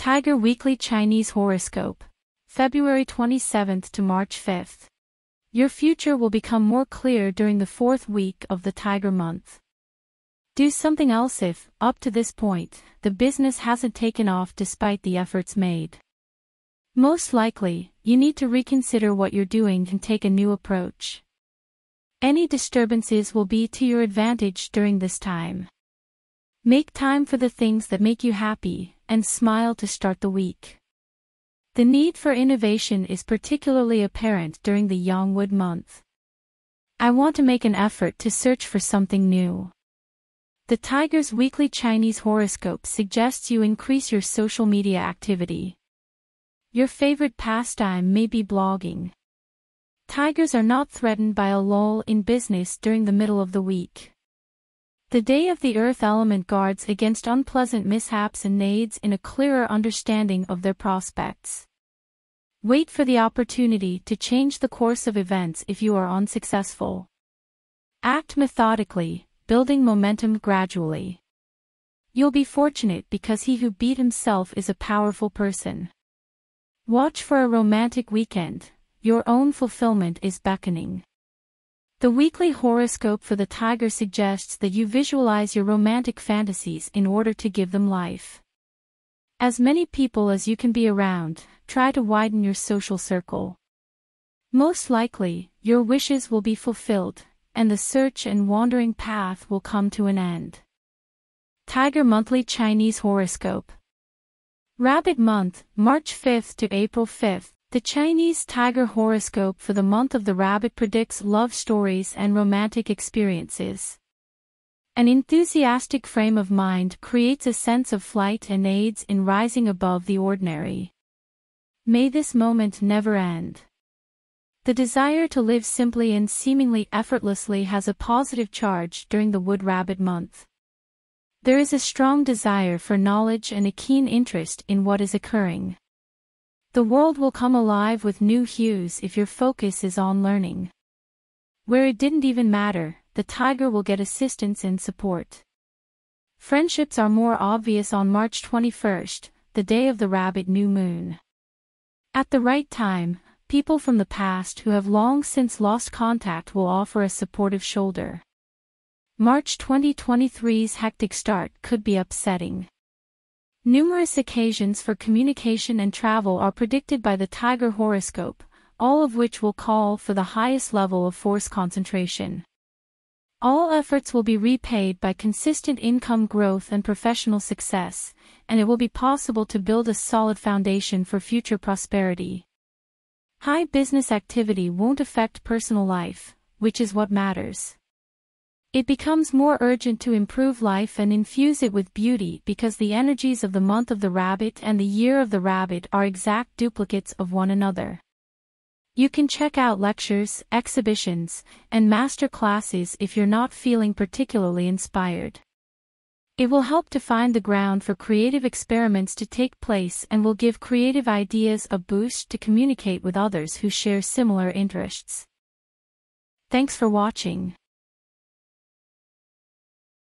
Tiger Weekly Chinese Horoscope. February 27th to March 5th. Your future will become more clear during the fourth week of the Tiger month. Do something else if, up to this point, the business hasn't taken off despite the efforts made. Most likely, you need to reconsider what you're doing and take a new approach. Any disturbances will be to your advantage during this time. Make time for the things that make you happy, and smile to start the week. The need for innovation is particularly apparent during the Yang-Wood month. I want to make an effort to search for something new. The Tiger's weekly Chinese horoscope suggests you increase your social media activity. Your favorite pastime may be blogging. Tigers are not threatened by a lull in business during the middle of the week. The day of the earth element guards against unpleasant mishaps and aids in a clearer understanding of their prospects. Wait for the opportunity to change the course of events if you are unsuccessful. Act methodically, building momentum gradually. You'll be fortunate because he who beat himself is a powerful person. Watch for a romantic weekend, your own fulfillment is beckoning. The weekly horoscope for the tiger suggests that you visualize your romantic fantasies in order to give them life. As many people as you can be around, try to widen your social circle. Most likely, your wishes will be fulfilled, and the search and wandering path will come to an end. Tiger Monthly Chinese Horoscope Rabbit Month, March 5th to April 5th, the Chinese Tiger horoscope for the month of the rabbit predicts love stories and romantic experiences. An enthusiastic frame of mind creates a sense of flight and aids in rising above the ordinary. May this moment never end. The desire to live simply and seemingly effortlessly has a positive charge during the Wood Rabbit month. There is a strong desire for knowledge and a keen interest in what is occurring. The world will come alive with new hues if your focus is on learning. Where it didn't even matter, the tiger will get assistance and support. Friendships are more obvious on March 21st, the day of the rabbit new moon. At the right time, people from the past who have long since lost contact will offer a supportive shoulder. March 2023's hectic start could be upsetting. Numerous occasions for communication and travel are predicted by the Tiger horoscope, all of which will call for the highest level of force concentration. All efforts will be repaid by consistent income growth and professional success, and it will be possible to build a solid foundation for future prosperity. High business activity won't affect personal life, which is what matters. It becomes more urgent to improve life and infuse it with beauty because the energies of the month of the rabbit and the year of the rabbit are exact duplicates of one another. You can check out lectures, exhibitions, and master classes if you're not feeling particularly inspired. It will help to find the ground for creative experiments to take place and will give creative ideas a boost to communicate with others who share similar interests. Thanks for watching.